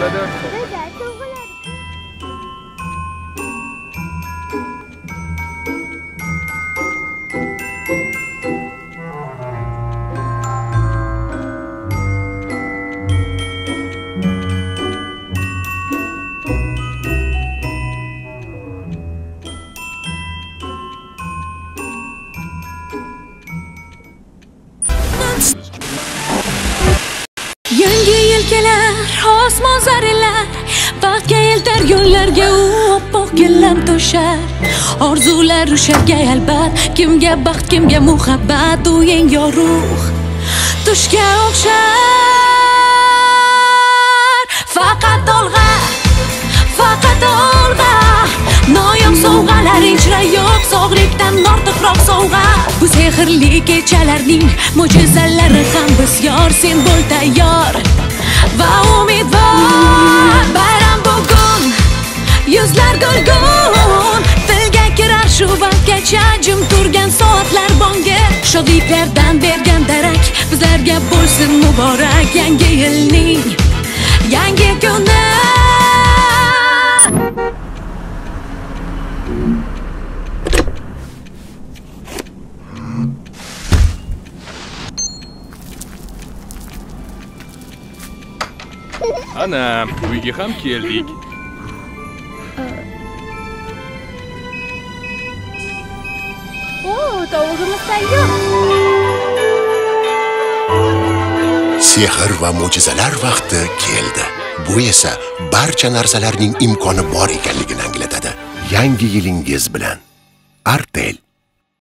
在这儿 osmon Baxtga eltar yo'llarga u oppoq gillam to'shar. Orzular usharga albat Kimga baxt, kimga muhabbat U eng yorug' tushga o'xshar Faqat olg'a, faqat olg'a Noyob sovg'alar ichra yo'q Sog'likdan ortiqroq sovg'a. Bu sehrli kechalarning mo'jizalari ham bisyor Sen bo'l tayyor. Va u bonga Shodliklardan bergan darak Bizlarga bo'lsin muborak yangi yilning yangi kuni ana uyga ham keldik. Tovug'imiz tayyor. Sehr va mo'jizalar vaqti keldi. Bu esa barcha narsalarning imkoni bor ekanligini anglatadi. Yangi yilingiz bilan Artel